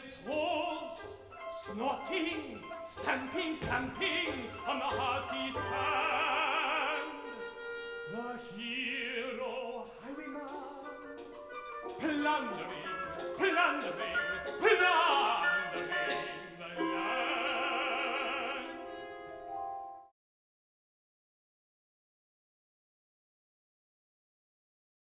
his horse, snorting, stamping, stamping on the hearty sand. The hero Highwayman, plundering, plundering, plundering.